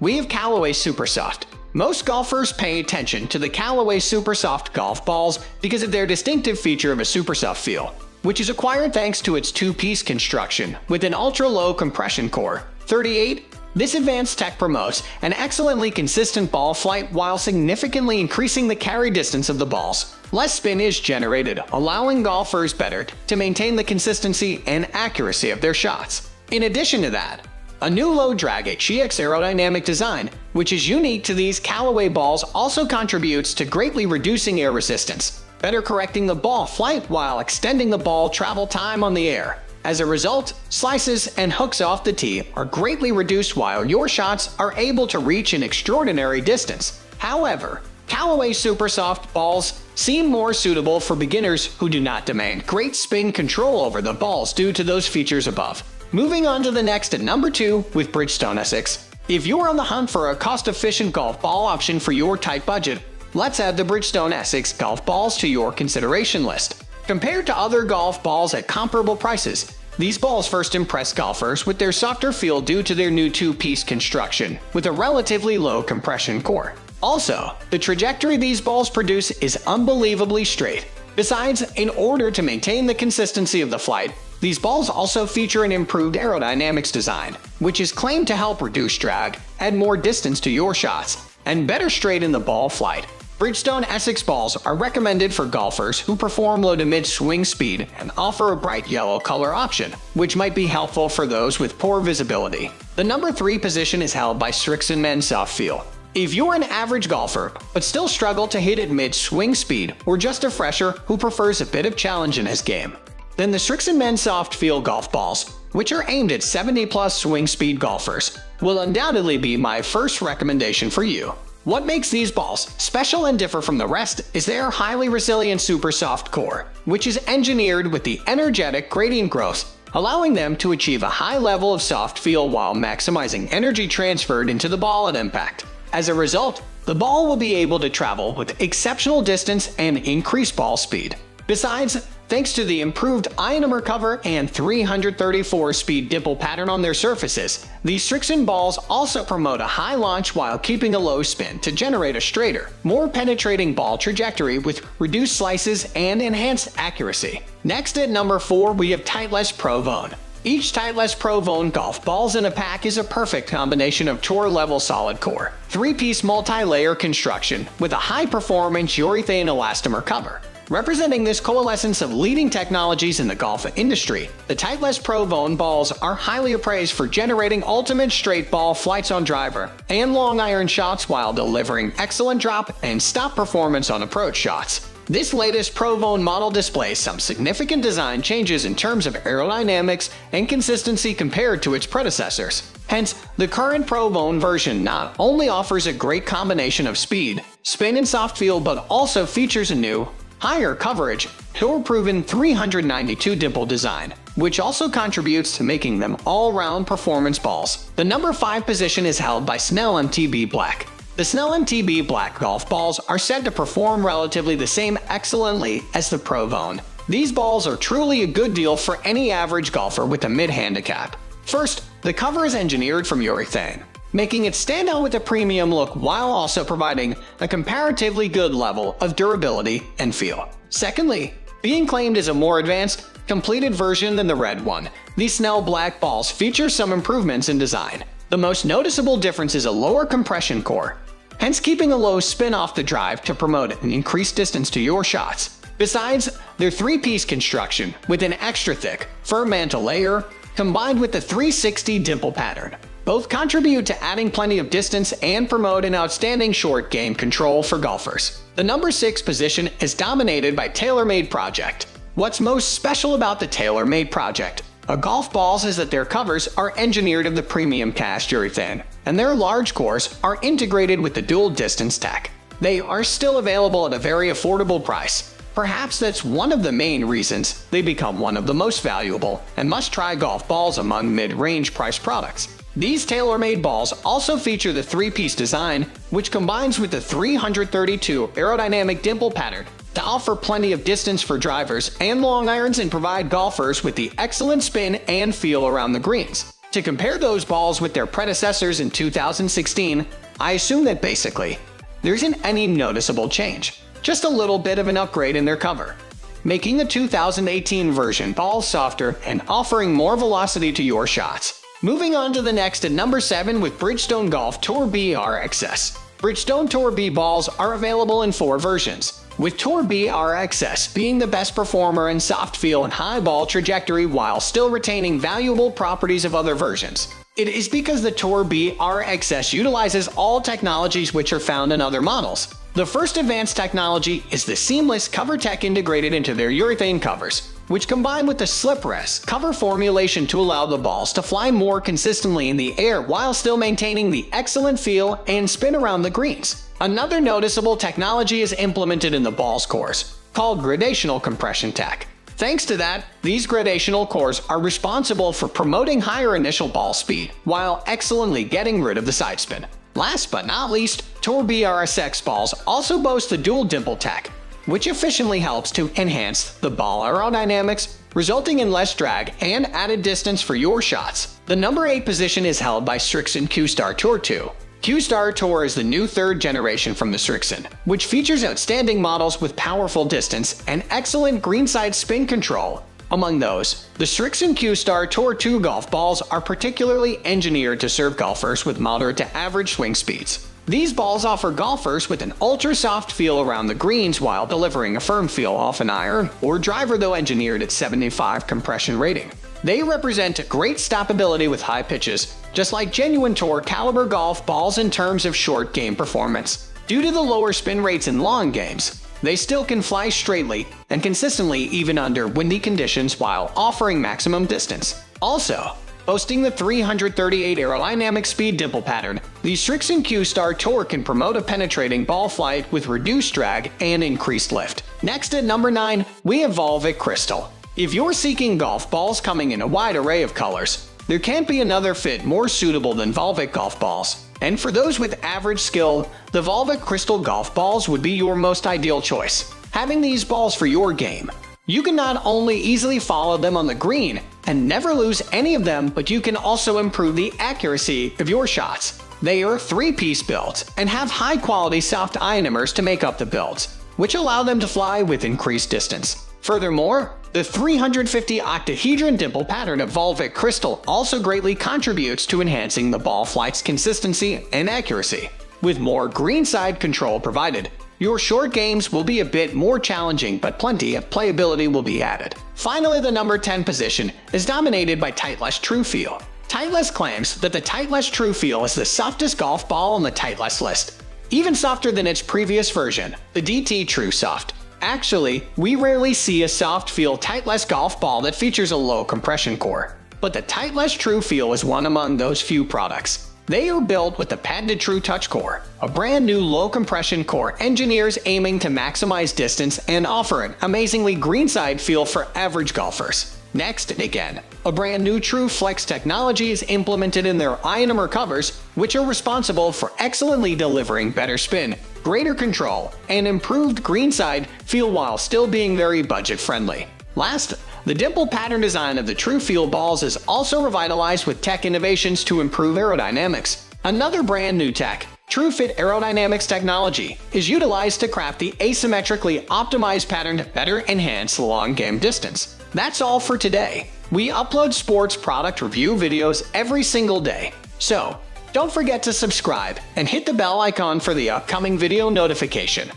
we have Callaway Supersoft. Most golfers pay attention to the Callaway Supersoft golf balls because of their distinctive feature of a supersoft feel, which is acquired thanks to its two-piece construction with an ultra-low compression core, 38 this advanced tech promotes an excellently consistent ball flight while significantly increasing the carry distance of the balls. Less spin is generated, allowing golfers better to maintain the consistency and accuracy of their shots. In addition to that, a new low drag HEX aerodynamic design, which is unique to these Callaway balls, also contributes to greatly reducing air resistance, better correcting the ball flight while extending the ball travel time on the air. As a result, slices and hooks off the tee are greatly reduced while your shots are able to reach an extraordinary distance. However, Callaway Super Soft balls seem more suitable for beginners who do not demand great spin control over the balls due to those features above. Moving on to the next at number 2 with Bridgestone e6. If you're on the hunt for a cost-efficient golf ball option for your tight budget, let's add the Bridgestone e6 golf balls to your consideration list. Compared to other golf balls at comparable prices, these balls first impress golfers with their softer feel due to their new two-piece construction, with a relatively low compression core. Also, the trajectory these balls produce is unbelievably straight. Besides, in order to maintain the consistency of the flight, these balls also feature an improved aerodynamics design, which is claimed to help reduce drag, add more distance to your shots, and better straighten the ball flight. Bridgestone e6 balls are recommended for golfers who perform low to mid swing speed and offer a bright yellow color option, which might be helpful for those with poor visibility. The number 3 position is held by Srixon Feel. If you're an average golfer, but still struggle to hit at mid swing speed, or just a fresher who prefers a bit of challenge in his game, then the Srixon Men Soft Feel golf balls, which are aimed at 70 plus swing speed golfers, will undoubtedly be my first recommendation for you. What makes these balls special and differ from the rest is their highly resilient super soft core, which is engineered with the energetic gradient growth, allowing them to achieve a high level of soft feel while maximizing energy transferred into the ball at impact. As a result, the ball will be able to travel with exceptional distance and increased ball speed. Besides, Thanks to the improved ionomer cover and 334 speed dimple pattern on their surfaces, these Srixon balls also promote a high launch while keeping a low spin to generate a straighter, more penetrating ball trajectory with reduced slices and enhanced accuracy. Next at number 4 we have Titleist Pro V1. Each Titleist Pro V1 golf balls in a pack is a perfect combination of tour-level solid core, three-piece multi-layer construction with a high-performance urethane elastomer cover, Representing this coalescence of leading technologies in the golf industry, the Titleist Pro V1 balls are highly appraised for generating ultimate straight ball flights on driver and long iron shots while delivering excellent drop and stop performance on approach shots. This latest Pro V1 model displays some significant design changes in terms of aerodynamics and consistency compared to its predecessors. Hence, the current Pro Vone version not only offers a great combination of speed, spin and soft feel but also features a new, higher coverage, tour-proven 392 dimple design, which also contributes to making them all-round performance balls. The number 5 position is held by Snell MTB Black. The Snell MTB Black golf balls are said to perform relatively the same excellently as the Pro V1. These balls are truly a good deal for any average golfer with a mid-handicap. First, the cover is engineered from urethane, making it stand out with a premium look while also providing a comparatively good level of durability and feel. Secondly, being claimed as a more advanced, completed version than the red one, the Snell black balls feature some improvements in design. The most noticeable difference is a lower compression core, hence keeping a low spin off the drive to promote an increased distance to your shots. Besides, their three-piece construction with an extra thick, firm mantle layer, combined with the 360 dimple pattern, both contribute to adding plenty of distance and promote an outstanding short game control for golfers. The number 6 position is dominated by TaylorMade Project. What's most special about the TaylorMade Project? A golf balls is that their covers are engineered of the premium cast urethane, and their large cores are integrated with the dual distance tech. They are still available at a very affordable price. Perhaps that's one of the main reasons they become one of the most valuable and must-try golf balls among mid-range price products. These TaylorMade balls also feature the three-piece design, which combines with the 332 aerodynamic dimple pattern to offer plenty of distance for drivers and long irons and provide golfers with the excellent spin and feel around the greens. To compare those balls with their predecessors in 2016, I assume that basically, there isn't any noticeable change, just a little bit of an upgrade in their cover, making the 2018 version balls softer and offering more velocity to your shots. Moving on to the next at number 7 with Bridgestone Golf Tour B RXS. Bridgestone Tour B balls are available in four versions, with Tour B RXS being the best performer in soft feel and high ball trajectory while still retaining valuable properties of other versions. It is because the Tour B RXS utilizes all technologies which are found in other models. The first advanced technology is the seamless cover tech integrated into their urethane covers, which combine with the SlipRes cover formulation to allow the balls to fly more consistently in the air while still maintaining the excellent feel and spin around the greens. Another noticeable technology is implemented in the balls cores, called gradational compression tech. Thanks to that, these gradational cores are responsible for promoting higher initial ball speed, while excellently getting rid of the side spin. Last but not least, Tour B RXS balls also boast the dual dimple tech, which efficiently helps to enhance the ball aerodynamics, resulting in less drag and added distance for your shots. The number 8 position is held by Srixon Q-Star Tour 2. Q-Star Tour is the new third generation from the Srixon, which features outstanding models with powerful distance and excellent greenside spin control. Among those, the Srixon Q-Star Tour 2 golf balls are particularly engineered to serve golfers with moderate to average swing speeds. These balls offer golfers with an ultra-soft feel around the greens while delivering a firm feel off an iron or driver though engineered at 75 compression rating. They represent great stoppability with high pitches, just like genuine tour caliber golf balls in terms of short game performance. Due to the lower spin rates in long games, they still can fly straightly and consistently even under windy conditions while offering maximum distance. Also, Boasting the 338 aerodynamic speed dimple pattern, the Srixon Q-Star Tour can promote a penetrating ball flight with reduced drag and increased lift. Next at number 9, we have Volvik Crystal. If you're seeking golf balls coming in a wide array of colors, there can't be another fit more suitable than Volvik golf balls. And for those with average skill, the Volvik Crystal golf balls would be your most ideal choice. Having these balls for your game, you can not only easily follow them on the green, and never lose any of them, but you can also improve the accuracy of your shots. They are three-piece builds and have high-quality soft ionomers to make up the builds, which allow them to fly with increased distance. Furthermore, the 350 octahedron dimple pattern of Volvik crystal also greatly contributes to enhancing the ball flight's consistency and accuracy. With more greenside control provided, your short games will be a bit more challenging, but plenty of playability will be added. Finally, the number 10 position is dominated by Titleist TruFeel. Titleist claims that the Titleist TruFeel is the softest golf ball on the Titleist list, even softer than its previous version, the DT TruSoft. Actually, we rarely see a soft feel Titleist golf ball that features a low compression core, but the Titleist TruFeel is one among those few products. They are built with the patented TruTouch core, a brand new low compression core engineers aiming to maximize distance and offer an amazingly greenside feel for average golfers. Next, again, a brand new TruFlex technology is implemented in their ionomer covers, which are responsible for excellently delivering better spin, greater control, and improved greenside feel while still being very budget friendly. Last, the dimple pattern design of the TruFeel balls is also revitalized with tech innovations to improve aerodynamics. Another brand new tech, TrueFit Aerodynamics technology, is utilized to craft the asymmetrically optimized pattern to better enhance the long game distance. That's all for today. We upload sports product review videos every single day. So, don't forget to subscribe and hit the bell icon for the upcoming video notification.